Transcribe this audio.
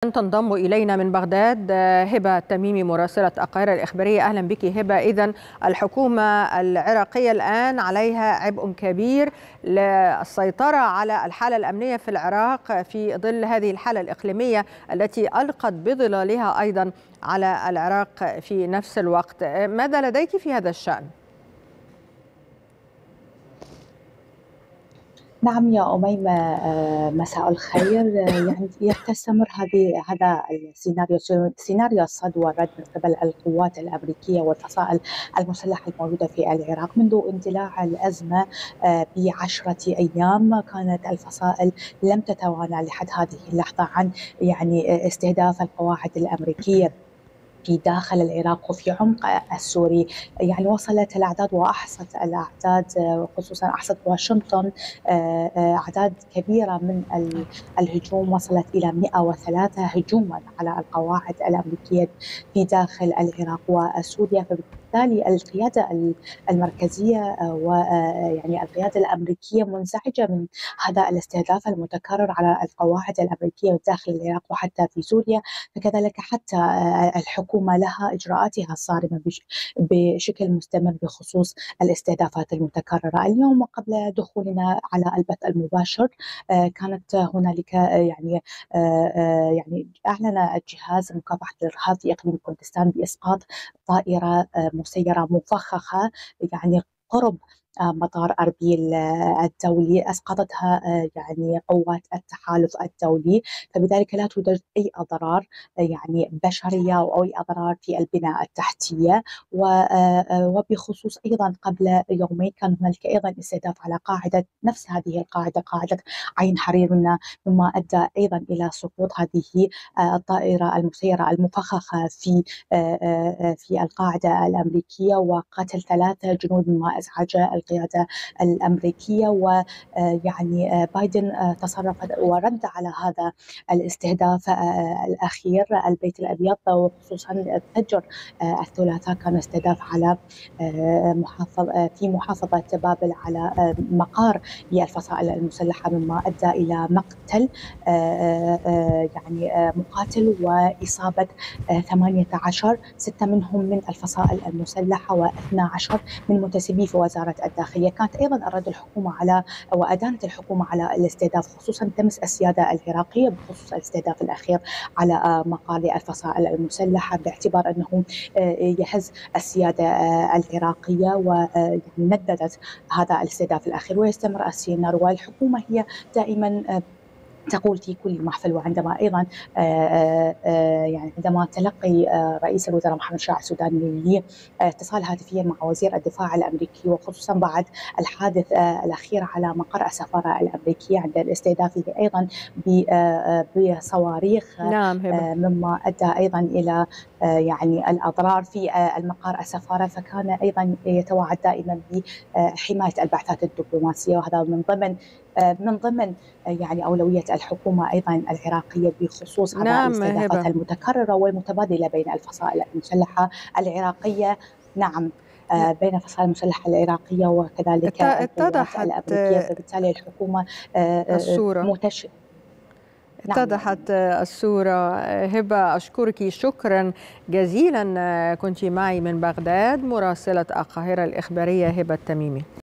تنضم إلينا من بغداد هبة التميمي مراسلة القاهرة الإخبارية. أهلا بك هبة. إذا الحكومة العراقية الآن عليها عبء كبير للسيطرة على الحالة الأمنية في العراق في ظل هذه الحالة الإقليمية التي ألقت بظلالها أيضا على العراق في نفس الوقت. ماذا لديك في هذا الشأن؟ نعم يا أميمة مساء الخير. يعني يستمر هذه هذا السيناريو سيناريو الصد والرد من قبل القوات الأمريكية والفصائل المسلحة الموجودة في العراق منذ اندلاع الأزمة بعشرة أيام. كانت الفصائل لم تتوانى لحد هذه اللحظة عن يعني استهداف القواعد الأمريكية. في داخل العراق وفي عمق السوري. يعني وصلت الأعداد وأحصت الأعداد خصوصا أحصت واشنطن أعداد كبيرة من الهجوم. وصلت إلى 103 هجوما على القواعد الأمريكية في داخل العراق وسوريا. بالتالي القيادة المركزية ويعني القيادة الأمريكية منزعجه من هذا الاستهداف المتكرر على القواعد الأمريكية داخل العراق وحتى في سوريا. فكذلك حتى الحكومة لها إجراءاتها الصارمة بشكل مستمر بخصوص الاستهدافات المتكررة، اليوم قبل دخولنا على البث المباشر كانت هنالك يعني يعني أعلن جهاز مكافحة الإرهاب في إقليم كردستان بإسقاط طائرة مسيرة مفخخة يعني قرب مطار أربيل الدولي أسقطتها يعني قوات التحالف الدولي. فبذلك لا توجد أي أضرار يعني بشرية أو أي أضرار في البناء التحتية. وبخصوص أيضا قبل يومين كان هنالك أيضا استهداف على قاعدة نفس هذه القاعدة قاعدة عين حرير مما أدى أيضا إلى سقوط هذه الطائرة المسيرة المفخخة في في القاعدة الأمريكية وقتل ثلاثة جنود مما أزعج القيادة الأمريكية ويعني بايدن تصرف ورد على هذا الاستهداف الأخير البيت الأبيض وخصوصا فجر الثلاثاء كان استهداف على محافظ في محافظة بابل على مقار للفصائل المسلحة مما أدى إلى مقتل يعني مقاتل وإصابة 18 ستة منهم من الفصائل المسلحة و12 من متسبي في وزارة الداخلية، كانت أيضا أراد الحكومة على وادانت الحكومة على الاستهداف خصوصا تمس السيادة العراقية بخصوص الاستهداف الأخير على مقال الفصائل المسلحة باعتبار أنه يهز السيادة العراقية ويعني نددت هذا الاستهداف الأخير. ويستمر السيناريو والحكومة هي دائما تقول في كل محفل وعندما أيضا يعني عندما تلقي رئيس الوزراء محمد شاع السوداني اتصال هاتفيا مع وزير الدفاع الأمريكي وخصوصا بعد الحادث الأخير على مقر السفارة الأمريكية عند الاستهداف أيضا بصواريخ نعم مما أدى أيضا إلى يعني الأضرار في المقار السفارة فكان أيضا يتوعد دائما بحمايه البعثات الدبلوماسية وهذا من ضمن من ضمن يعني أولوية الحكومة أيضا العراقية بخصوص نعم الاستهدافات المتكررة والمتبادلة بين الفصائل المسلحة العراقية. نعم بين الفصائل المسلحة العراقية وكذلك اتضحت الأمريكية. فبالتالي الحكومة الصورة. متش... اتضحت الصورة. هبة أشكرك شكرا جزيلا كنت معي من بغداد مراسلة القاهرة الإخبارية هبة التميمي.